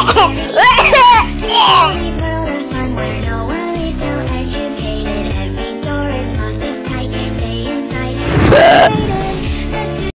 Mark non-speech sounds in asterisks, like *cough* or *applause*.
*laughs* *laughs* yeah.